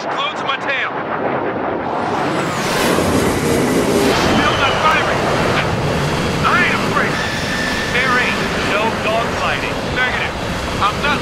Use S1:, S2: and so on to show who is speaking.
S1: He's glued to my tail. Still not firing. I ain't afraid. There ain't no dogfighting. Negative. I'm not